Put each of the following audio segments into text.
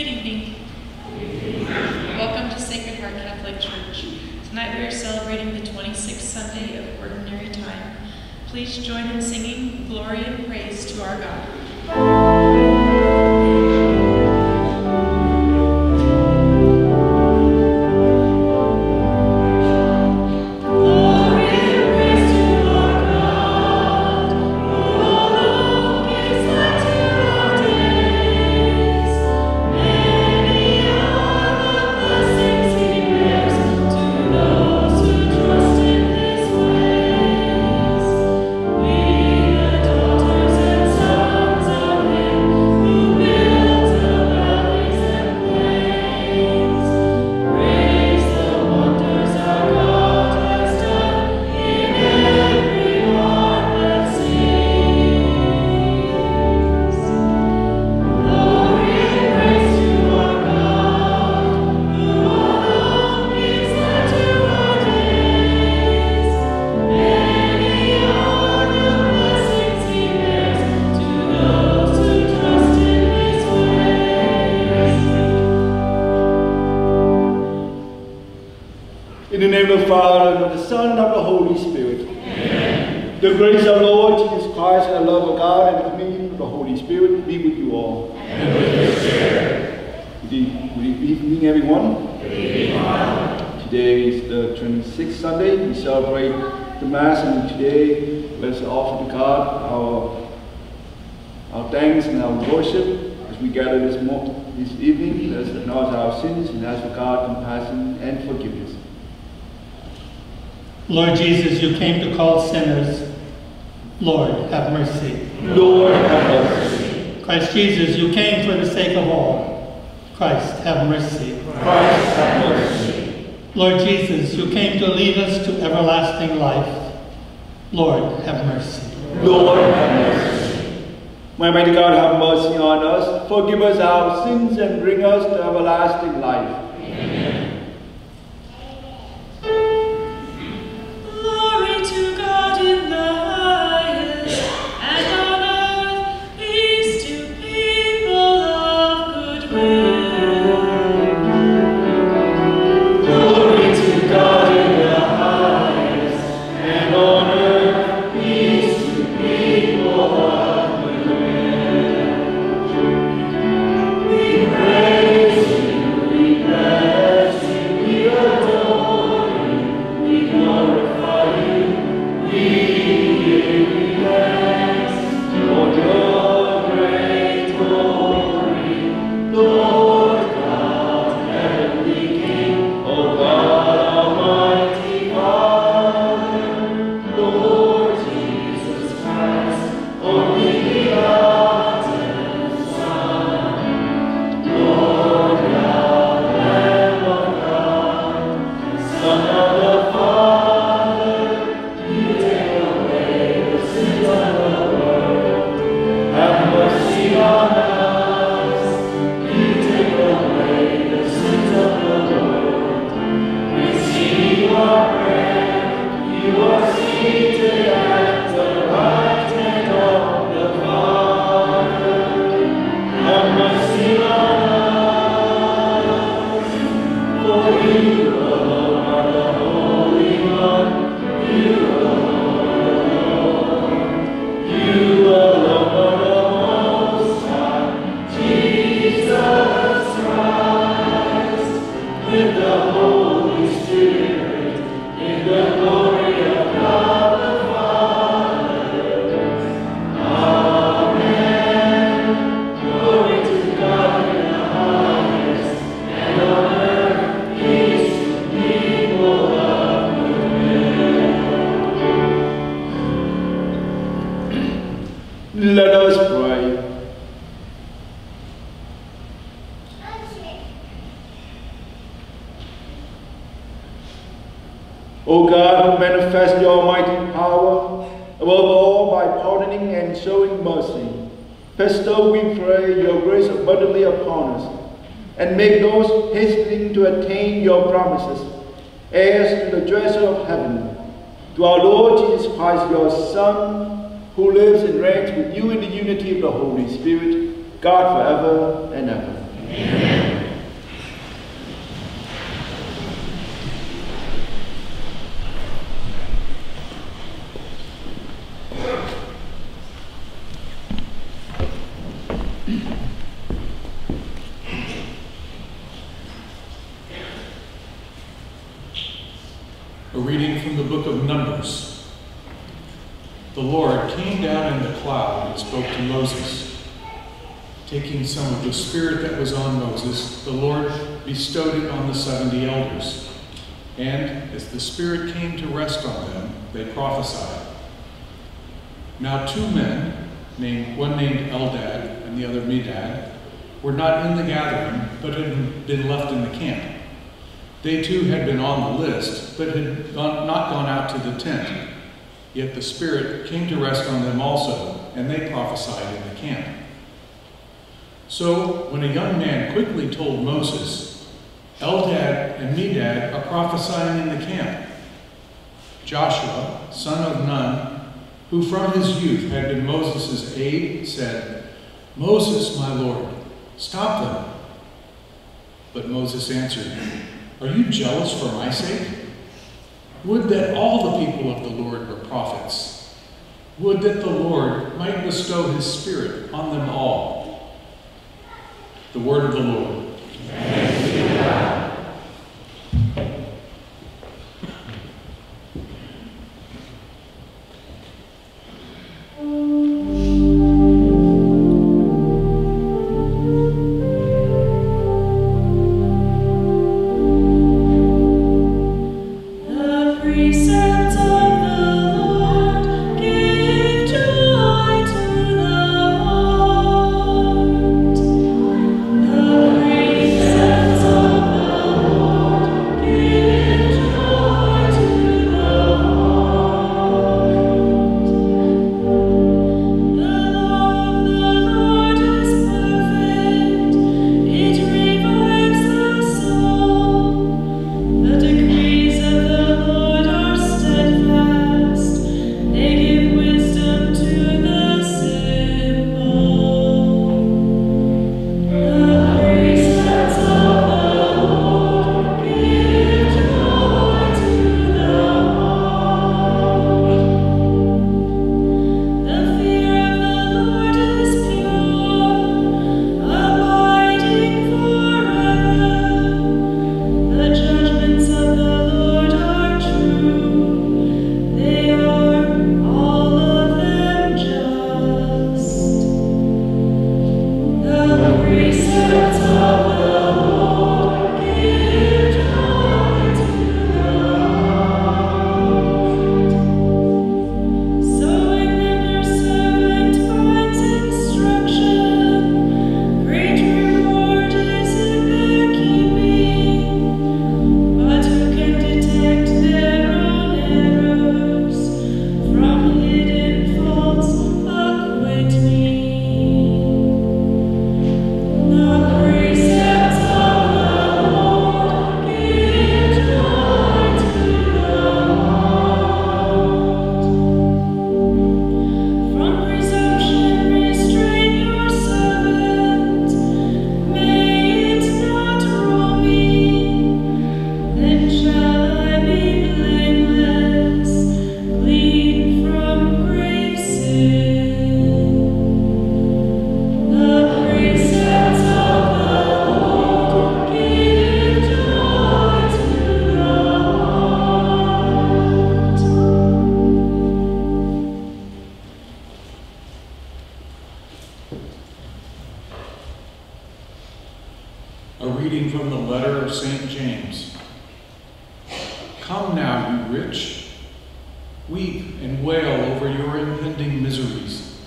Good evening. Welcome to Sacred Heart Catholic Church. Tonight we are celebrating the 26th Sunday of Ordinary Time. Please join in singing glory and praise to our God. our sins and ask for God's compassion and forgiveness. Lord Jesus, you came to call sinners. Lord, have mercy. Lord, have mercy. Christ Jesus, you came for the sake of all. Christ, have mercy. Christ, have mercy. Lord Jesus, you came to lead us to everlasting life. Lord, have mercy. Lord, have mercy. Almighty God, have mercy on us, forgive us our sins, and bring us to everlasting life. Amen. be to and make those hastening to attain your promises heirs to the treasure of heaven. To our Lord Jesus Christ, your Son, who lives and reigns with you in the unity of the Holy Spirit, God forever and ever. Taking some of the spirit that was on Moses, the Lord bestowed it on the seventy elders. And as the Spirit came to rest on them, they prophesied. Now two men, named, one named Eldad and the other Medad, were not in the gathering, but had been left in the camp. They too had been on the list, but had not gone out to the tent. Yet the Spirit came to rest on them also, and they prophesied in the camp. So when a young man quickly told Moses, Eldad and Medad are prophesying in the camp, Joshua, son of Nun, who from his youth had been Moses' aide, said, Moses, my Lord, stop them. But Moses answered, Are you jealous for my sake? Would that all the people of the Lord were prophets. Would that the Lord might bestow his Spirit on them all. The word of the Lord. The A reading from the letter of St. James. Come now, you rich, weep and wail over your impending miseries.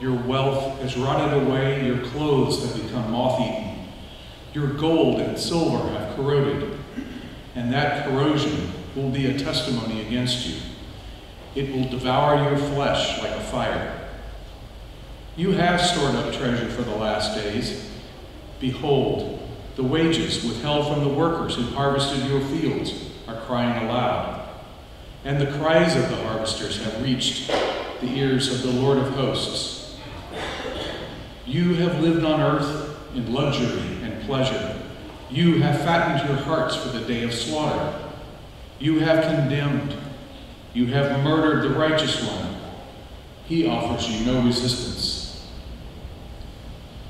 Your wealth has rotted away, your clothes have become moth-eaten, your gold and silver have corroded, and that corrosion will be a testimony against you. It will devour your flesh like a fire. You have stored up treasure for the last days. Behold, the wages withheld from the workers who harvested your fields are crying aloud. And the cries of the harvesters have reached the ears of the Lord of hosts. You have lived on earth in luxury and pleasure. You have fattened your hearts for the day of slaughter. You have condemned. You have murdered the righteous one. He offers you no resistance.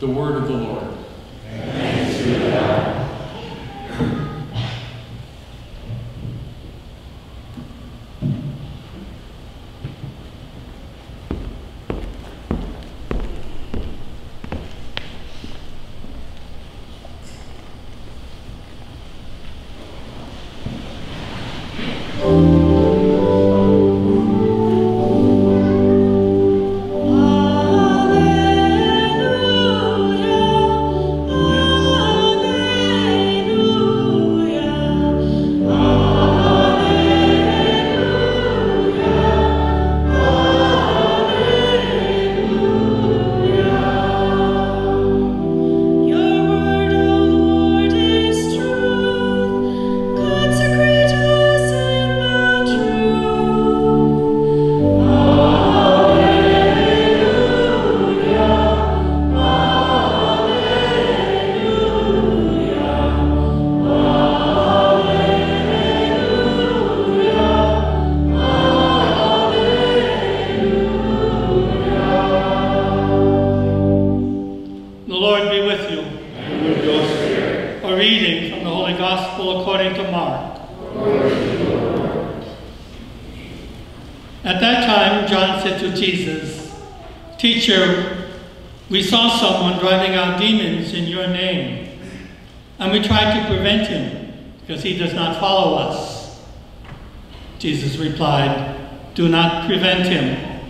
The word of the Lord. John tried to prevent him because he does not follow us. Jesus replied, Do not prevent him.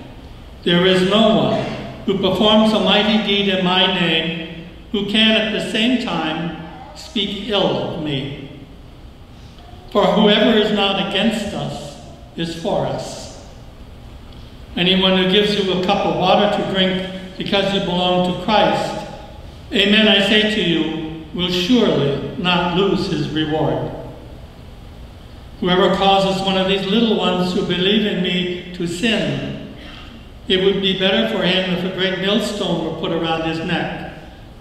There is no one who performs a mighty deed in my name who can at the same time speak ill of me. For whoever is not against us is for us. Anyone who gives you a cup of water to drink because you belong to Christ, amen, I say to you, will surely not lose his reward. Whoever causes one of these little ones who believe in me to sin, it would be better for him if a great millstone were put around his neck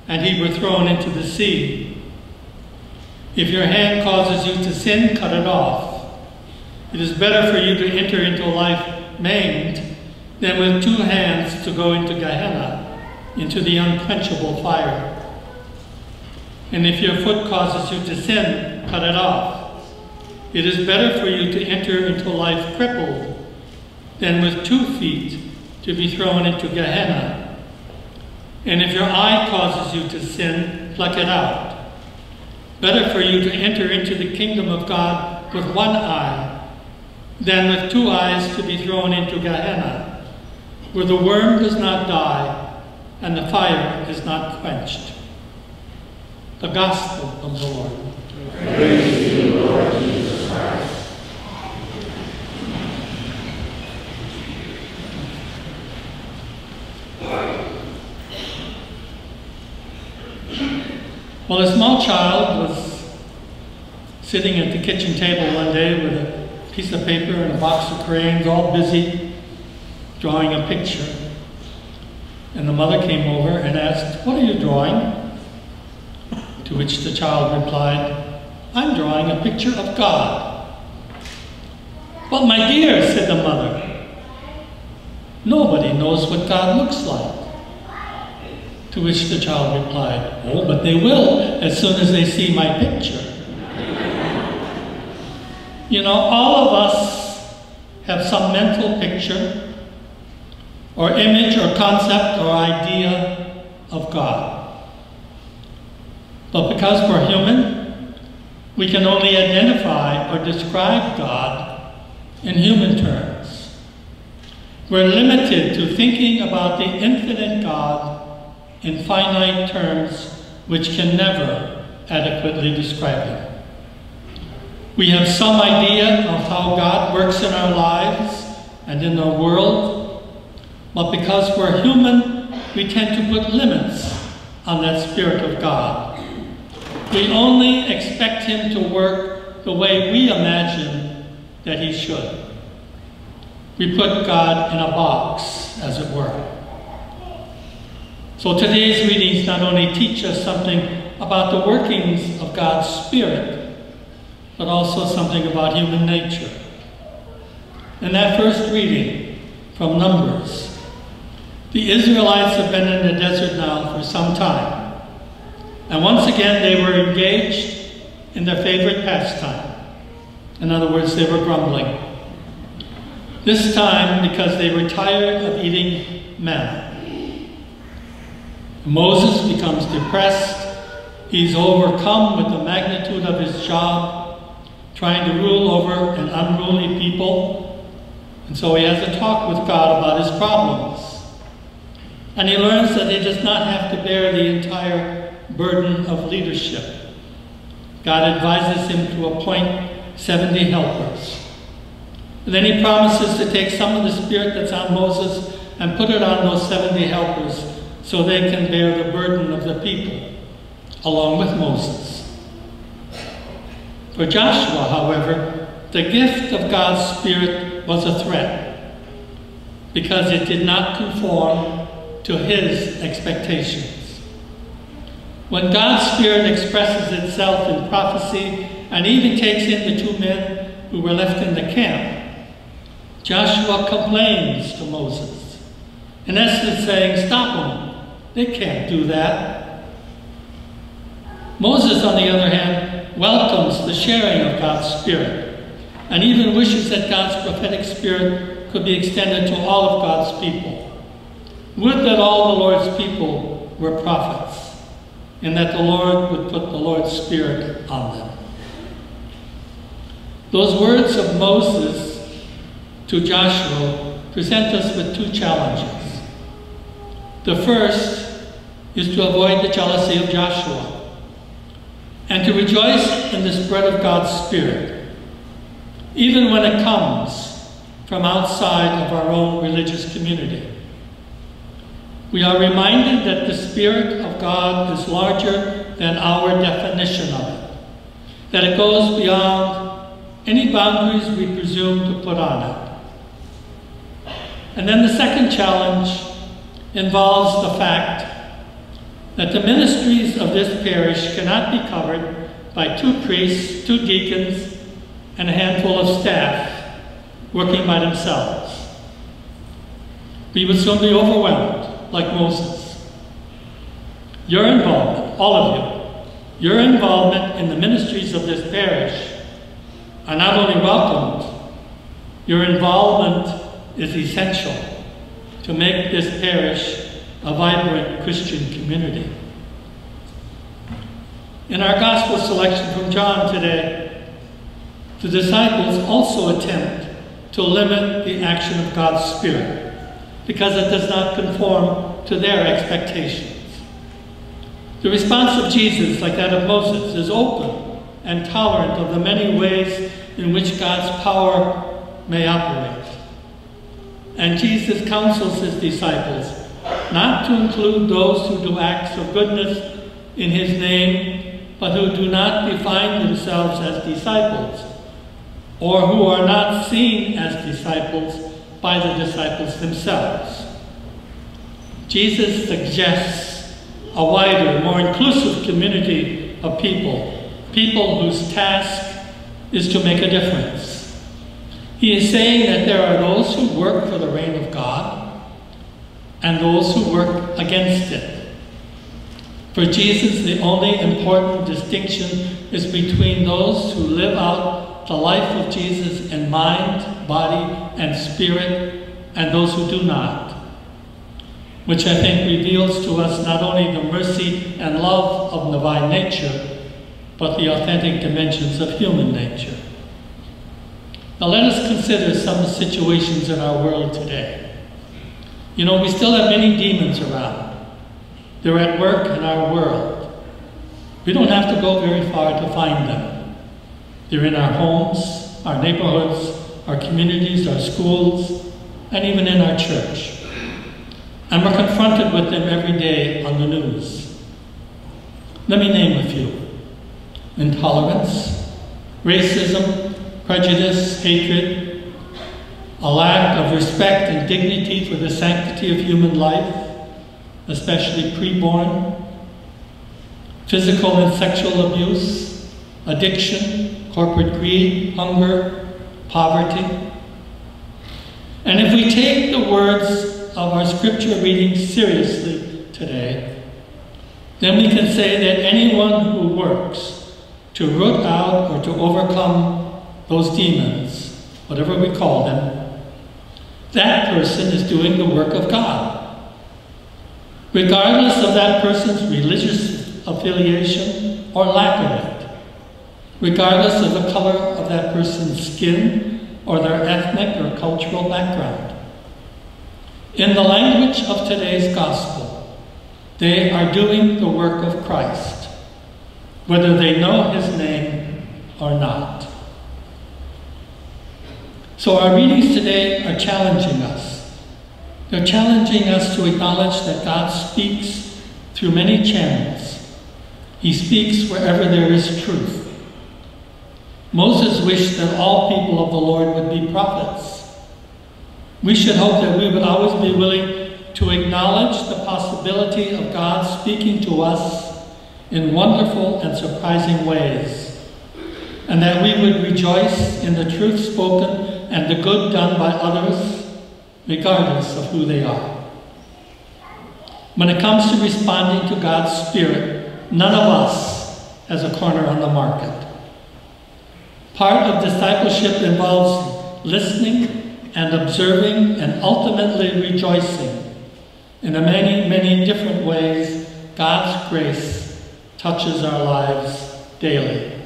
and he were thrown into the sea. If your hand causes you to sin, cut it off. It is better for you to enter into life maimed than with two hands to go into Gehenna, into the unquenchable fire. And if your foot causes you to sin, cut it off. It is better for you to enter into life crippled than with two feet to be thrown into Gehenna. And if your eye causes you to sin, pluck it out. Better for you to enter into the kingdom of God with one eye than with two eyes to be thrown into Gehenna, where the worm does not die and the fire is not quenched. The Gospel of the Lord. Praise you, Lord Jesus Christ. Well, a small child was sitting at the kitchen table one day with a piece of paper and a box of crayons, all busy drawing a picture. And the mother came over and asked, What are you drawing? To which the child replied, I'm drawing a picture of God. But my dear, said the mother, nobody knows what God looks like. To which the child replied, Oh, but they will as soon as they see my picture. you know, all of us have some mental picture or image or concept or idea of God. But because we're human, we can only identify or describe God in human terms. We're limited to thinking about the infinite God in finite terms which can never adequately describe him. We have some idea of how God works in our lives and in the world, but because we're human, we tend to put limits on that Spirit of God. We only expect him to work the way we imagine that he should. We put God in a box, as it were. So today's readings not only teach us something about the workings of God's Spirit, but also something about human nature. In that first reading from Numbers, the Israelites have been in the desert now for some time. And once again, they were engaged in their favorite pastime. In other words, they were grumbling. This time because they were tired of eating manna. Moses becomes depressed. He's overcome with the magnitude of his job, trying to rule over an unruly people. And so he has a talk with God about his problems. And he learns that he does not have to bear the entire burden of leadership. God advises him to appoint 70 helpers. And then he promises to take some of the spirit that's on Moses and put it on those 70 helpers so they can bear the burden of the people, along with Moses. For Joshua, however, the gift of God's Spirit was a threat because it did not conform to his expectations. When God's Spirit expresses itself in prophecy and even takes in the two men who were left in the camp, Joshua complains to Moses, in essence saying, Stop them. They can't do that. Moses, on the other hand, welcomes the sharing of God's Spirit and even wishes that God's prophetic spirit could be extended to all of God's people. Would that all the Lord's people were prophets, and that the Lord would put the Lord's Spirit on them. Those words of Moses to Joshua present us with two challenges. The first is to avoid the jealousy of Joshua and to rejoice in the spread of God's Spirit, even when it comes from outside of our own religious community. We are reminded that the Spirit of God is larger than our definition of it, that it goes beyond any boundaries we presume to put on it. And then the second challenge involves the fact that the ministries of this parish cannot be covered by two priests, two deacons, and a handful of staff working by themselves. We would soon be overwhelmed like Moses. Your involvement, all of you, your involvement in the ministries of this parish are not only welcomed, your involvement is essential to make this parish a vibrant Christian community. In our gospel selection from John today, the disciples also attempt to limit the action of God's Spirit because it does not conform to their expectations. The response of Jesus, like that of Moses, is open and tolerant of the many ways in which God's power may operate. And Jesus counsels his disciples not to include those who do acts of goodness in his name, but who do not define themselves as disciples, or who are not seen as disciples by the disciples themselves. Jesus suggests a wider, more inclusive community of people, people whose task is to make a difference. He is saying that there are those who work for the reign of God and those who work against it. For Jesus, the only important distinction is between those who live out the life of Jesus in mind, body, and spirit, and those who do not. Which I think reveals to us not only the mercy and love of divine nature, but the authentic dimensions of human nature. Now let us consider some situations in our world today. You know, we still have many demons around. They're at work in our world. We don't have to go very far to find them. They're in our homes, our neighborhoods, our communities, our schools, and even in our church. And we're confronted with them every day on the news. Let me name a few. Intolerance, racism, prejudice, hatred, a lack of respect and dignity for the sanctity of human life, especially preborn, physical and sexual abuse, addiction, corporate greed, hunger, poverty. And if we take the words of our scripture reading seriously today, then we can say that anyone who works to root out or to overcome those demons, whatever we call them, that person is doing the work of God. Regardless of that person's religious affiliation or lack of it regardless of the color that person's skin or their ethnic or cultural background. In the language of today's gospel, they are doing the work of Christ, whether they know his name or not. So our readings today are challenging us. They're challenging us to acknowledge that God speaks through many channels. He speaks wherever there is truth. Moses wished that all people of the Lord would be prophets. We should hope that we would always be willing to acknowledge the possibility of God speaking to us in wonderful and surprising ways, and that we would rejoice in the truth spoken and the good done by others, regardless of who they are. When it comes to responding to God's Spirit, none of us has a corner on the market. Part of discipleship involves listening and observing and ultimately rejoicing in the many, many different ways God's grace touches our lives daily.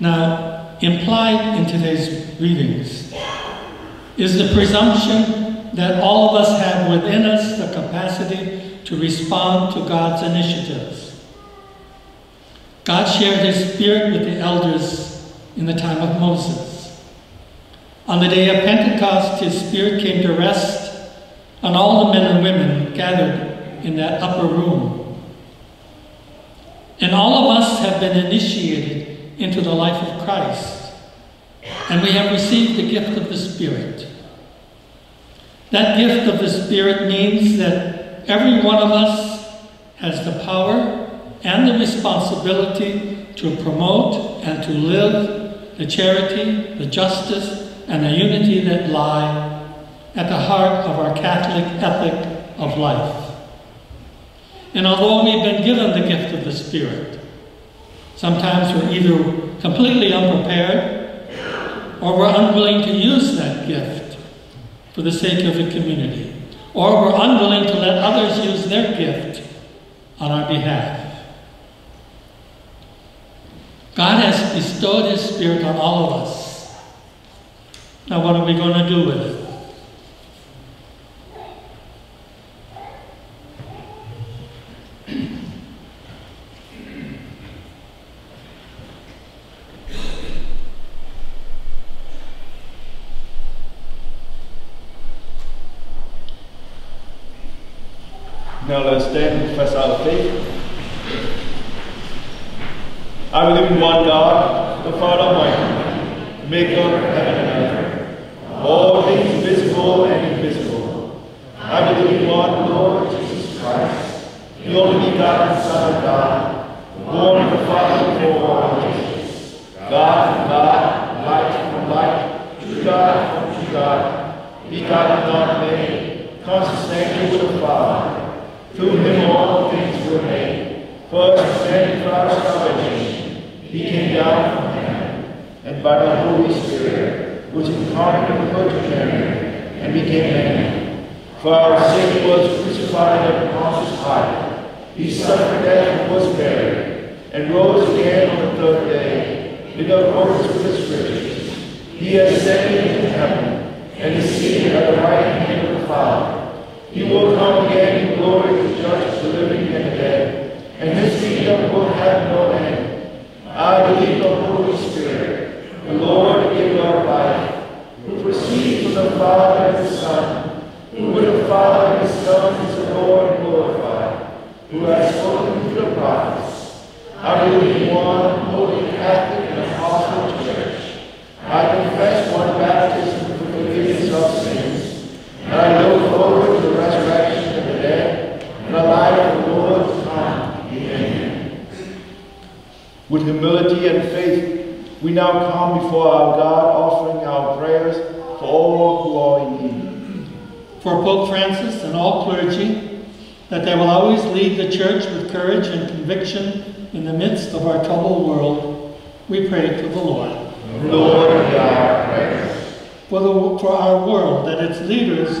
Now, implied in today's readings is the presumption that all of us have within us the capacity to respond to God's initiatives. God shared his spirit with the elders in the time of Moses. On the day of Pentecost, his spirit came to rest on all the men and women gathered in that upper room. And all of us have been initiated into the life of Christ, and we have received the gift of the Spirit. That gift of the Spirit means that every one of us has the power and the responsibility to promote and to live the charity, the justice, and the unity that lie at the heart of our Catholic ethic of life. And although we've been given the gift of the Spirit, sometimes we're either completely unprepared or we're unwilling to use that gift for the sake of the community, or we're unwilling to let others use their gift on our behalf. God has bestowed His Spirit on all of us. Now, what are we going to do with it? Now let's stand and confess our faith. I believe in one God, the Father Almighty, maker of heaven and earth, all things visible and invisible. I believe in one Lord Jesus Christ, the only begotten Son of God, born of the Father before all ages, God from God, light from light, true God from true God, begotten not made, consubstantial with the Father. Through him all things were made. For our salvation. He came down from heaven, and by the Holy Spirit was incarnate of the Virgin Mary, and became man. For our sake was crucified under Pontius Pilate. He suffered death and was buried, and rose again on the third day, in accordance with the Scriptures. He ascended into heaven, and is seated at the right hand of the Father. He will come again in glory to judge the living and the dead, and his kingdom will have no end. I believe the Holy Spirit, the Lord in of life, who proceeds from the Father and the Son, who with the Father and the Son is the Lord glorified, who has spoken through the prophets. I believe one holy Catholic and apostle church. I confess one baptism for the forgiveness of sins, and I look forward to the resurrection of the dead and the life of the Lord to come. Amen. With humility and faith, we now come before our God, offering our prayers for all who are in need. For Pope Francis and all clergy, that they will always lead the Church with courage and conviction in the midst of our troubled world, we pray to the Lord. Lord, prayers. For, the, for our world, that its leaders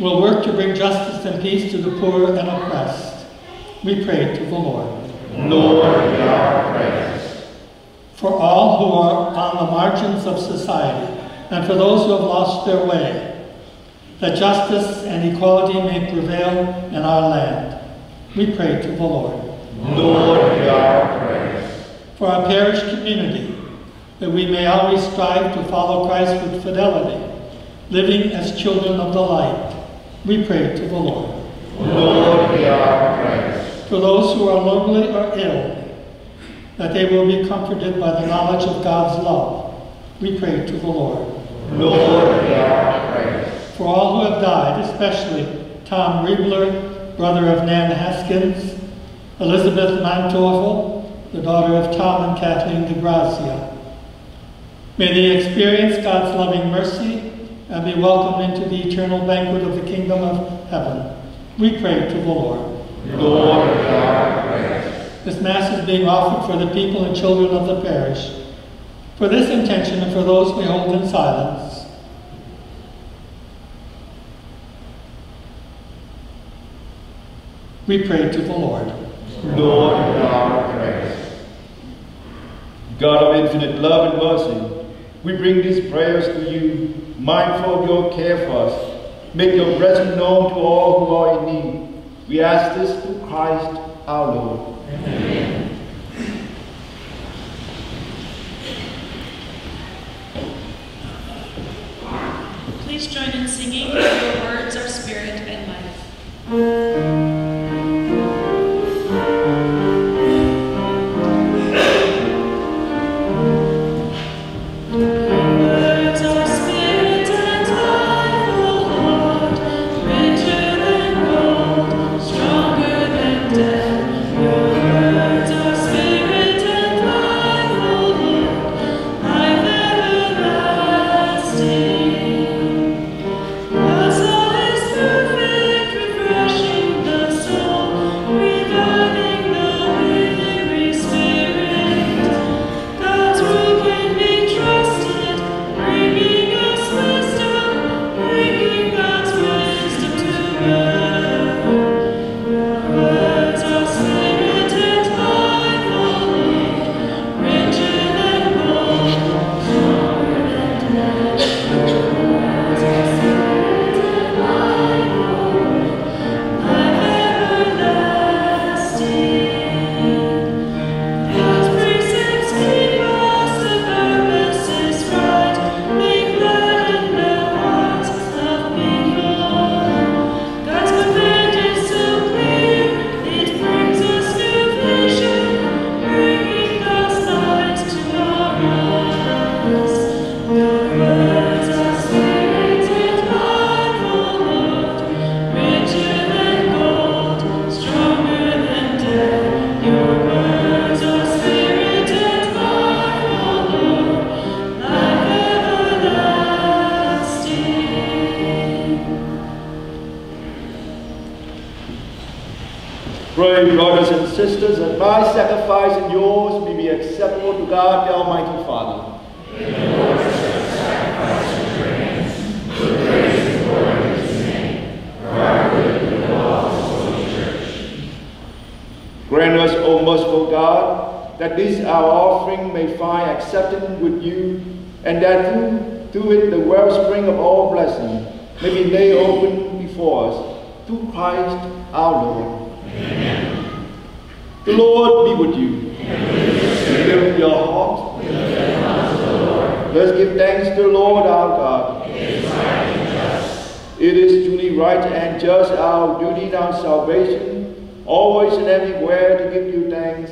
will work to bring justice and peace to the poor and oppressed, we pray to the Lord. Lord, our prayers. For all who are on the margins of society, and for those who have lost their way, that justice and equality may prevail in our land, we pray to the Lord. Lord, our prayers. For our parish community, that we may always strive to follow Christ with fidelity, living as children of the light, we pray to the Lord. Lord, our prayers. For those who are lonely or ill, that they will be comforted by the knowledge of God's love, we pray to the Lord. Lord, hear our prayers. For all who have died, especially Tom Riebler, brother of Nan Haskins, Elizabeth Manteuffel, the daughter of Tom and Kathleen DeGrazia. May they experience God's loving mercy and be welcomed into the eternal banquet of the kingdom of heaven. We pray to the Lord. Lord. This Mass is being offered for the people and children of the parish. For this intention and for those we hold in silence, We pray to the Lord. Lord our Christ. God of infinite love and mercy, we bring these prayers to you, mindful of your care for us. Make your presence known to all who are in need. We ask this through Christ our Lord. Amen. Please join in singing Your Words Are Spirit and Life. With your heart. Let's give thanks to the Lord our God. It is truly right and just our duty and our salvation, always and everywhere to give you thanks,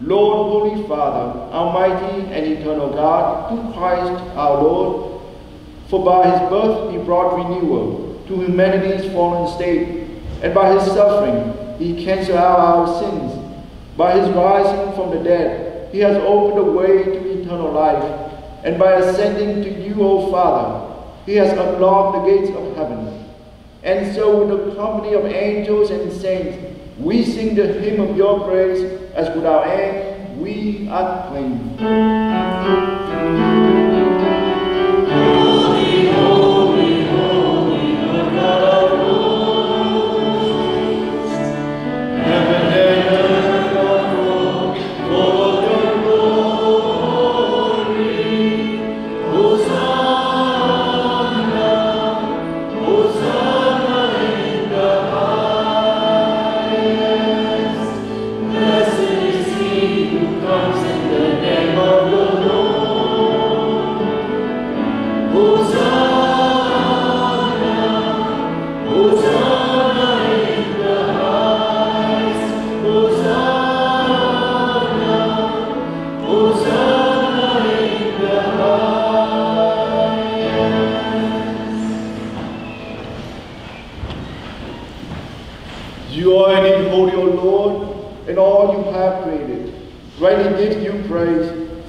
Lord, Holy Father, Almighty and eternal God, through Christ our Lord. For by his birth he brought renewal to humanity's fallen state, and by his suffering he canceled out our sins. By his rising from the dead, he has opened the way to eternal life, and by ascending to you, O Father, he has unlocked the gates of heaven. And so, with the company of angels and saints, we sing the hymn of your praise, as with our end we acclaim. Holy,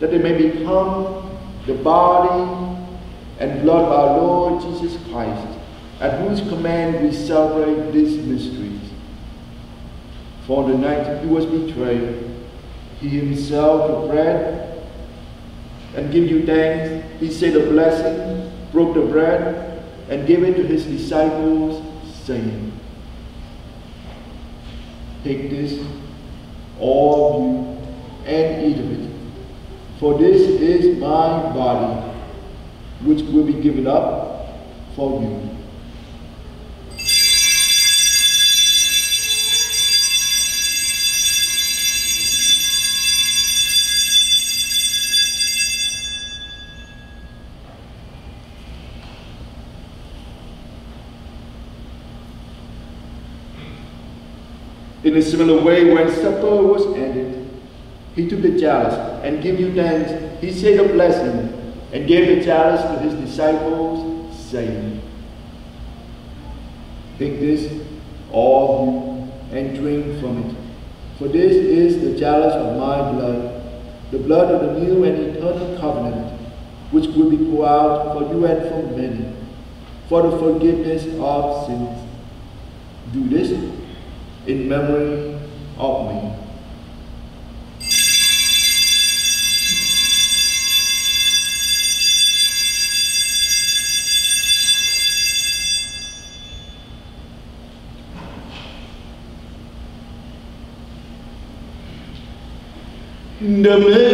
that they may become the body and blood of our Lord Jesus Christ, at whose command we celebrate these mysteries. For the night he was betrayed, he himself took bread and gave you thanks. He said a blessing, broke the bread, and gave it to his disciples, saying, Take this, all of you, and eat of it. For this is my body, which will be given up for you. In a similar way, when supper was ended, he took the chalice and gave you thanks. He said a blessing and gave the chalice to his disciples, saying, Take this, all of you, and drink from it. For this is the chalice of my blood, the blood of the new and eternal covenant, which will be poured out for you and for many, for the forgiveness of sins. Do this in memory of me. The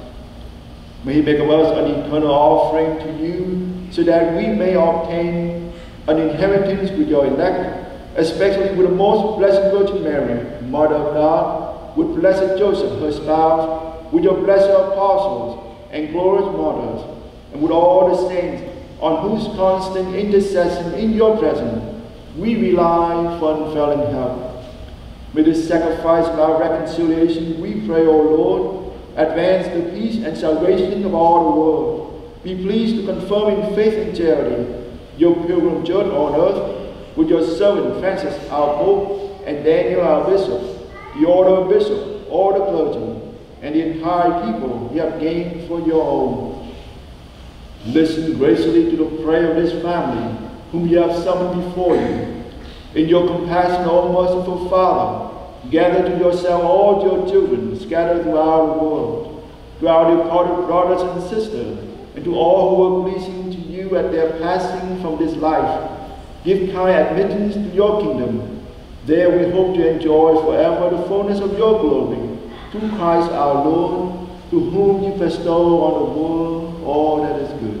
May he make of us an eternal offering to you so that we may obtain an inheritance with your elect, especially with the most blessed Virgin Mary, Mother of God, with blessed Joseph, her spouse, with your blessed apostles and glorious martyrs, and with all the saints on whose constant intercession in your presence we rely for unfailing help. With this sacrifice of our reconciliation, we pray, O Lord, advance the peace and salvation of all the world. Be pleased to confirm in faith and charity your pilgrim journey on earth with your servant Francis, our Pope, and Daniel, our Bishop, the order of bishops, all the clergy, and the entire people you have gained for your own. Listen graciously to the prayer of this family, whom you have summoned before you. In your compassion, O merciful Father, gather to yourself all your children scattered throughout the world, to our departed brothers and sisters, and to all who are pleasing to you at their passing from this life. Give kind admittance to your kingdom. There we hope to enjoy forever the fullness of your glory, through Christ our Lord, to whom you bestow on the world all that is good.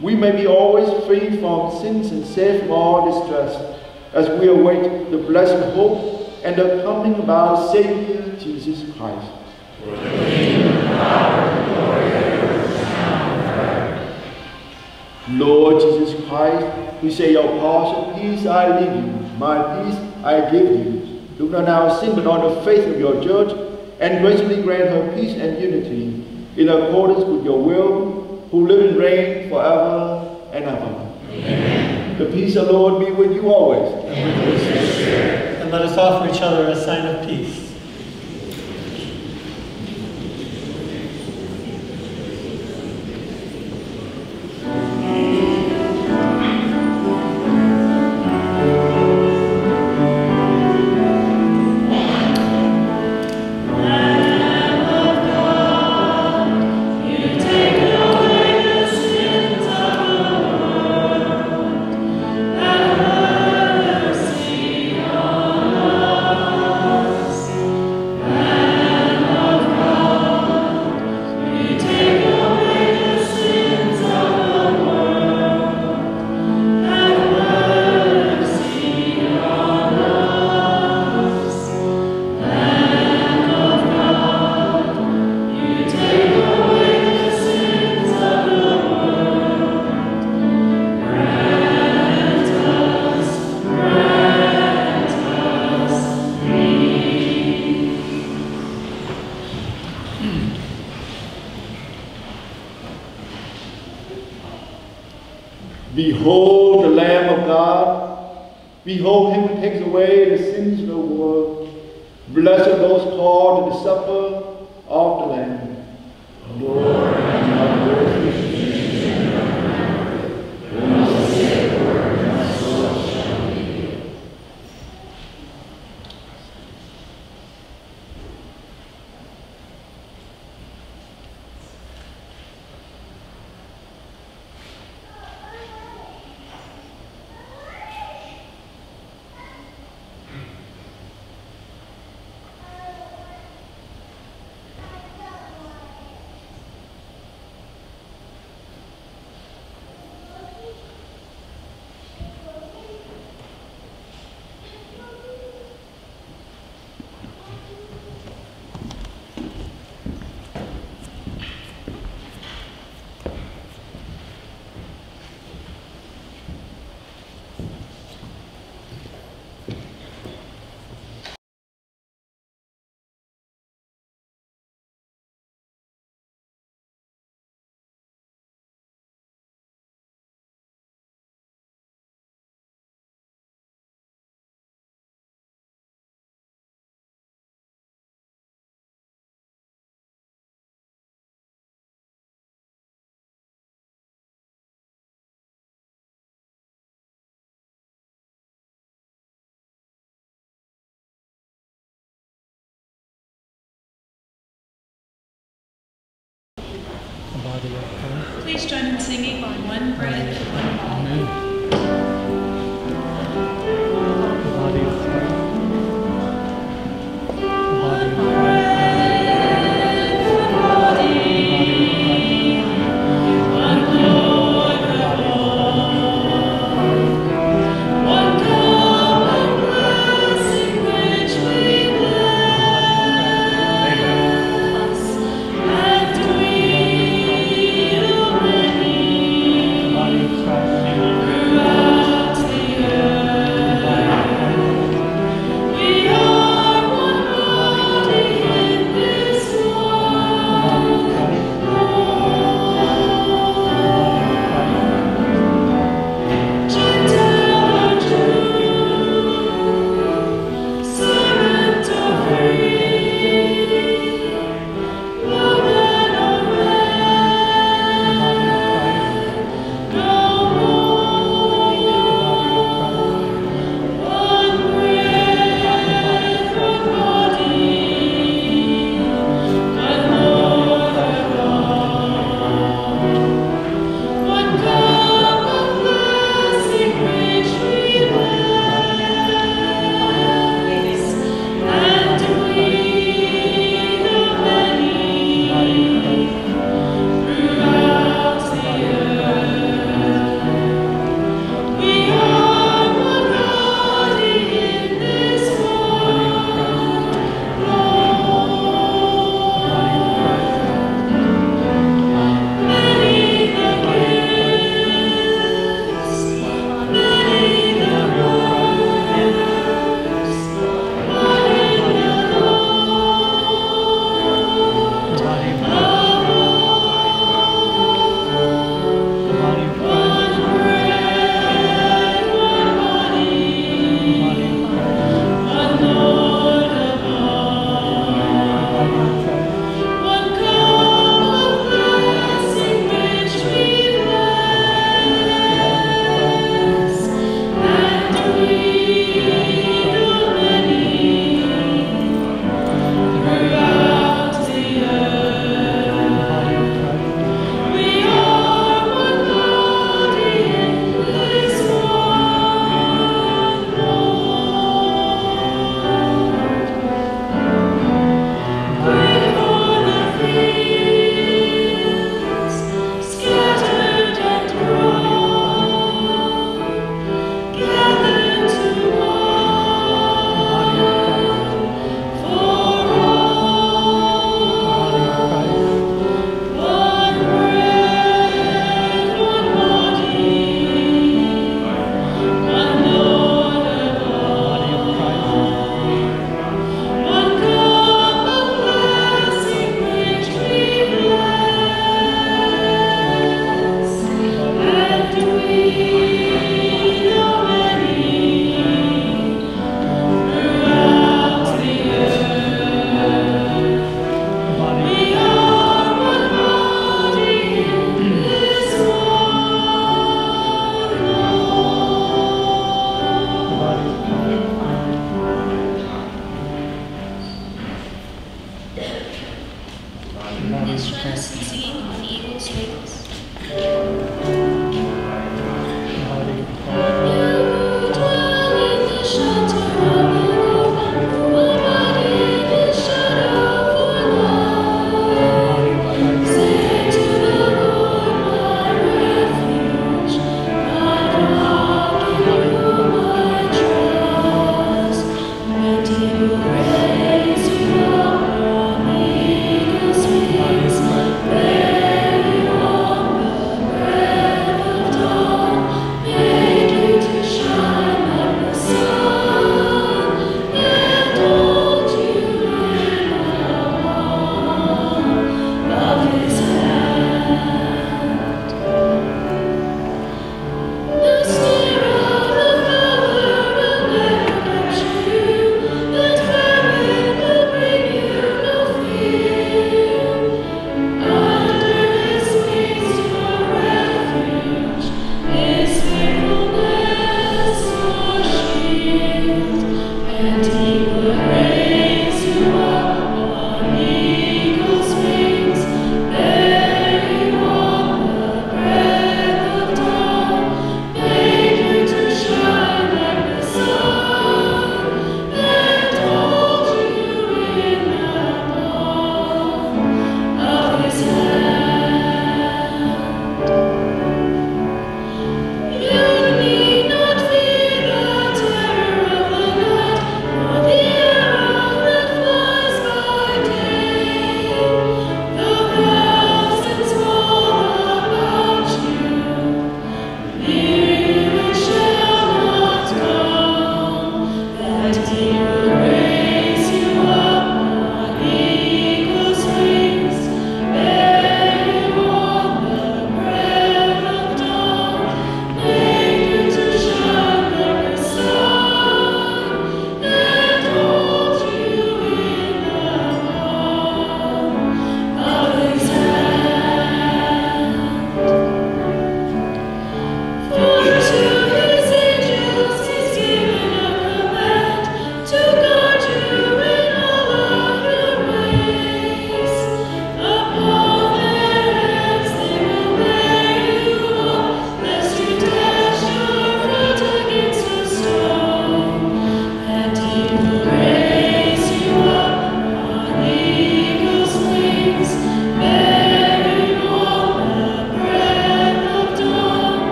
we may be always free from sins and safe from all distress, as we await the blessed hope and the coming of our Savior, Jesus Christ. Lord Jesus Christ, we say, Your partial peace I leave you, my peace I give you. Look not on our sin, but on the faith of your church, and graciously grant her peace and unity in accordance with your will, who live and reign forever and ever. Amen. The peace of the Lord be with you always. And with and let us offer each other a sign of peace. Please join in singing on one bread, one body. One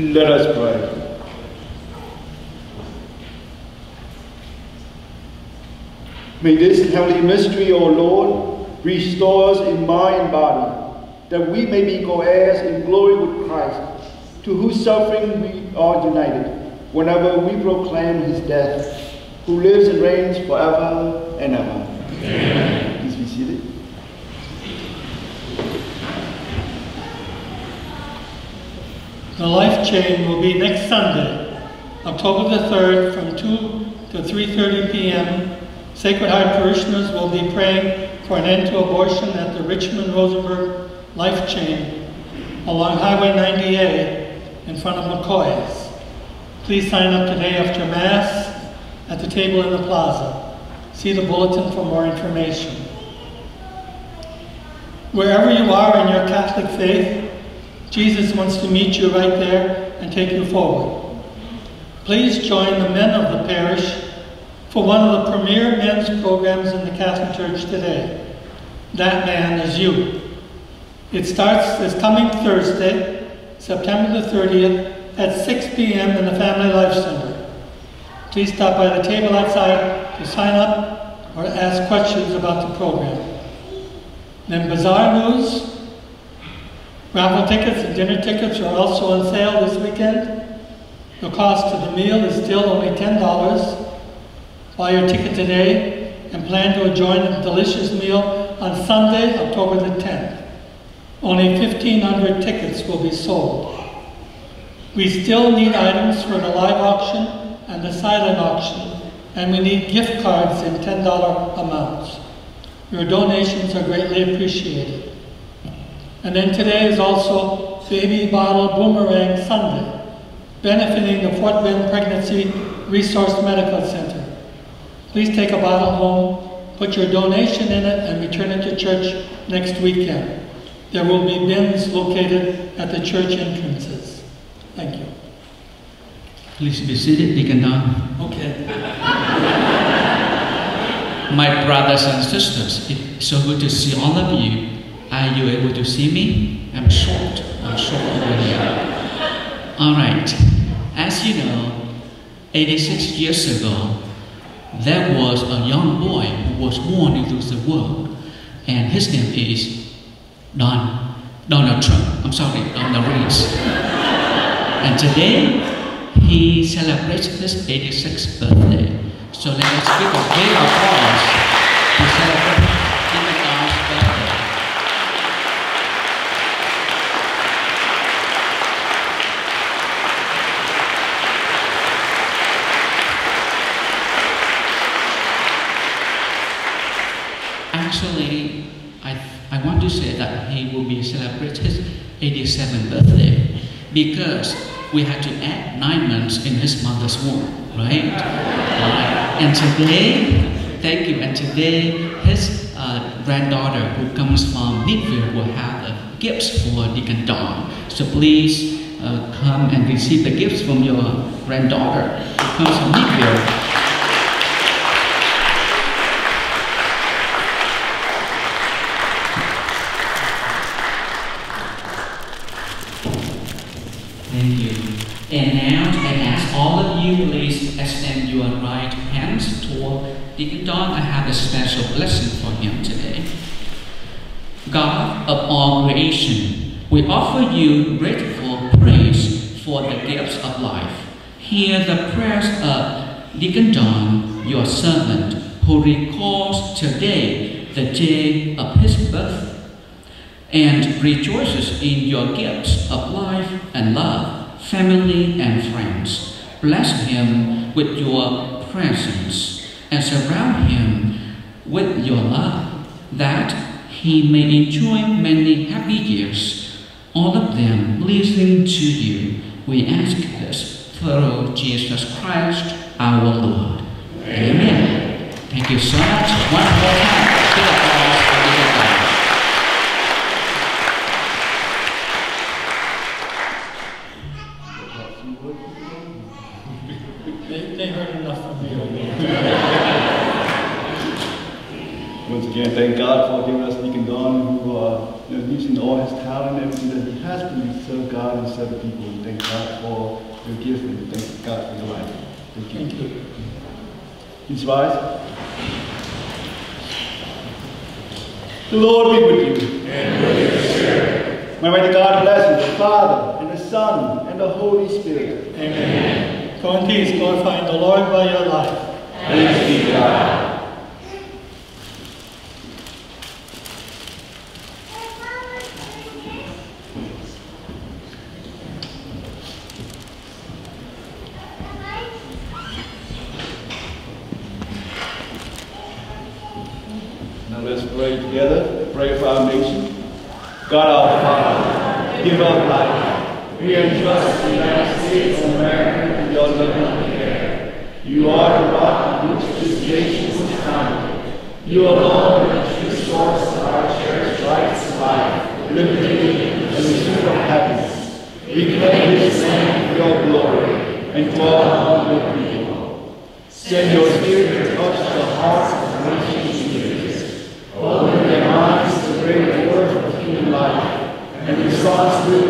Let us pray. May this heavenly mystery, O Lord, restore us in mind and body, that we may be co-heirs in glory with Christ, to whose suffering we are united, whenever we proclaim his death, who lives and reigns forever and ever. Amen. Please be seated. The life chain will be next Sunday, October the 3rd from 2 to 3.30 p.m. Sacred Heart parishioners will be praying for an end to abortion at the Richmond Rosenberg Life Chain along Highway 90A in front of McCoy's. Please sign up today after Mass at the table in the plaza. See the bulletin for more information. Wherever you are in your Catholic faith, Jesus wants to meet you right there and take you forward. Please join the men of the parish for one of the premier men's programs in the Catholic Church today. That man is you. It starts this coming Thursday, September the 30th, at 6 p.m. in the Family Life Center. Please stop by the table outside to sign up or ask questions about the program. Then Bazaar News, Raffle tickets and dinner tickets are also on sale this weekend. The cost of the meal is still only $10. Buy your ticket today and plan to enjoy a delicious meal on Sunday, October the 10th. Only 1,500 tickets will be sold. We still need items for the live auction and the silent auction, and we need gift cards in $10 amounts. Your donations are greatly appreciated. And then today is also Baby Bottle Boomerang Sunday, benefiting the Fort Bend Pregnancy Resource Medical Center. Please take a bottle home, put your donation in it, and return it to church next weekend. There will be bins located at the church entrances. Thank you. Please be seated, Deacon Don. Okay. My brothers and sisters, it's so good to see all of you. Are you able to see me? I'm short. I'm short over here. All right. As you know, 86 years ago, there was a young boy who was born into the world, and his name is Don Donald Trump. I'm sorry, Donald Reese. and today, he celebrates his 86th birthday. So let us give a big applause to celebrate Deacon Don's birthday. Actually, I, I want to say that he will be celebrating his 87th birthday because we had to add nine months in his mother's womb, right? And today, thank you, and today his uh, granddaughter who comes from Midville will have a gifts for Deacon Don. So please uh, come and receive the gifts from your granddaughter who comes from Meekville. Thank you. And now I ask all of you, please extend your right hands toward Deacon. I have a special blessing for him today. God of all creation, we offer you grateful praise for the gifts of life. Hear the prayers of Deacon Don, your servant, who recalls today the day of his birth and rejoices in your gifts of life and love, family and friends. Bless him with your presence and surround him with your love, that he may enjoy many happy years, all of them pleasing to you. We ask this through Jesus Christ our Lord. Amen. Thank you so much. One more time. Please rise. The Lord be with you. And with your spirit. May Almighty God bless you, the Father, and the Son, and the Holy Spirit. Amen. Go in peace, glorifying the Lord by your life. Thanks be God. Now let's pray together. Pray for our nation. God our Father, give us life. We entrust the United States of America to your loving care. You are the rock on which this nation was founded. You alone which restores our cherished rights of life, liberty, and the pursuit of happiness. We claim this land for your glory and for all your people. Send your spirit to touch the hearts of the nation's leaders. Open their minds to bring the word of human life and responsibilities that